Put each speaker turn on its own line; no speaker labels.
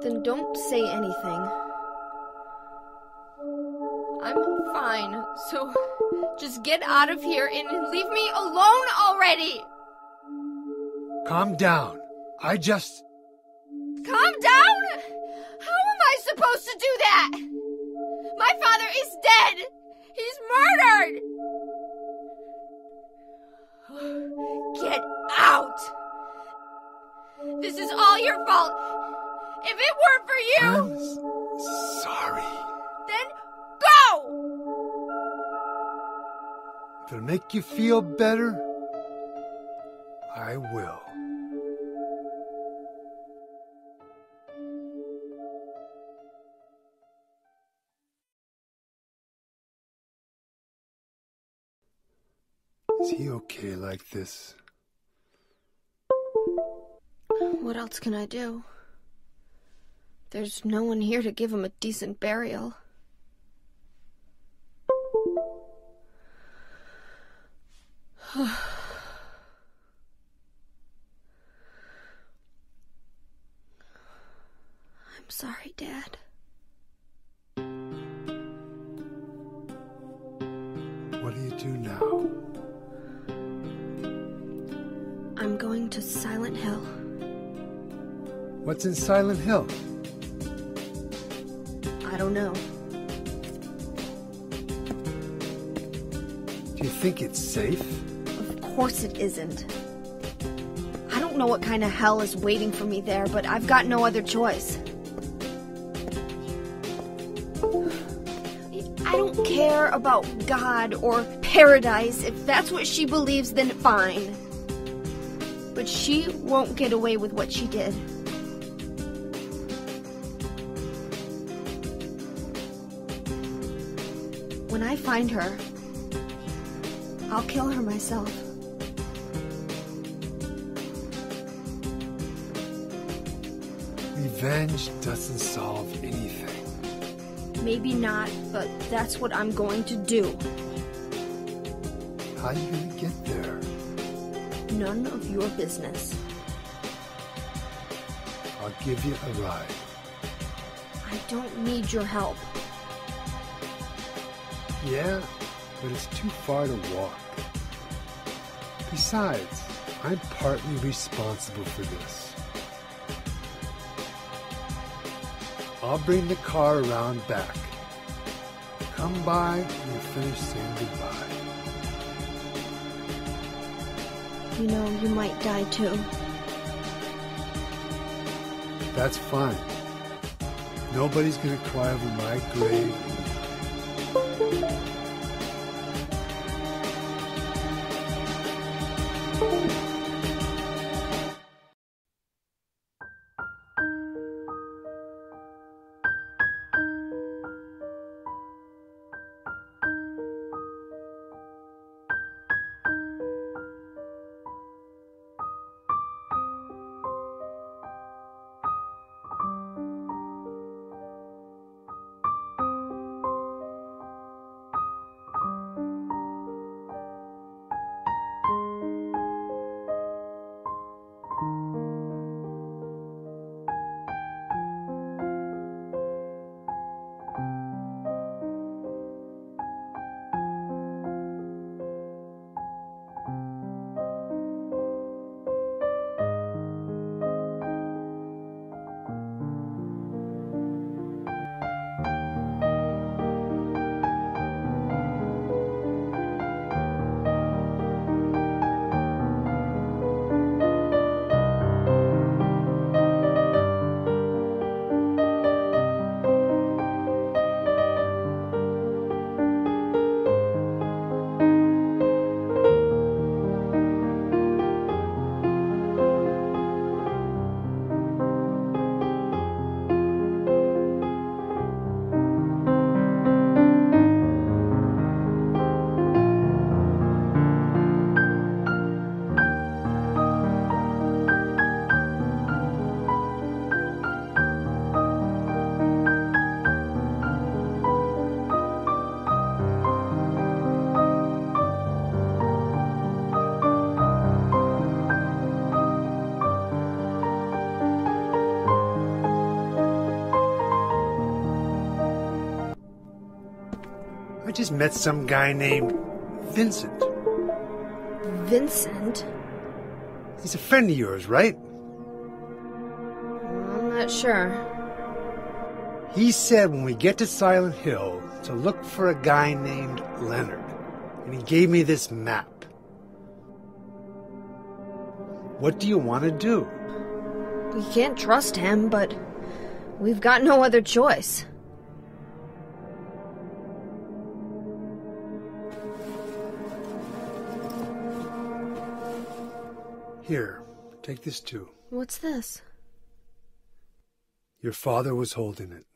Then don't say anything. I'm fine, so just get out of here and leave me alone already!
Calm down. I just.
Calm down? How am I supposed to do that? My father is dead! He's murdered! Get out! This is all your fault! If it weren't for you,
I'm sorry.
then go!
If it'll make you feel better, I will. Is he okay like this?
What else can I do? There's no one here to give him a decent burial. I'm sorry, Dad.
What do you do now?
I'm going to Silent Hill.
What's in Silent Hill?
I don't know.
Do you think it's safe?
Of course it isn't. I don't know what kind of hell is waiting for me there, but I've got no other choice. I don't care about God or paradise. If that's what she believes, then fine. But she won't get away with what she did. When I find her, I'll kill her myself.
Revenge doesn't solve anything.
Maybe not, but that's what I'm going to do.
How are you gonna get there?
None of your business.
I'll give you a ride.
I don't need your help.
Yeah, but it's too far to walk. Besides, I'm partly responsible for this. I'll bring the car around back. Come by when you finish saying goodbye.
You know, you might die too.
That's fine. Nobody's gonna cry over my grave. Just met some guy named Vincent.
Vincent?
He's a friend of yours, right?
I'm not sure.
He said when we get to Silent Hill to look for a guy named Leonard. And he gave me this map. What do you want to do?
We can't trust him, but we've got no other choice.
Here, take this too.
What's this?
Your father was holding it.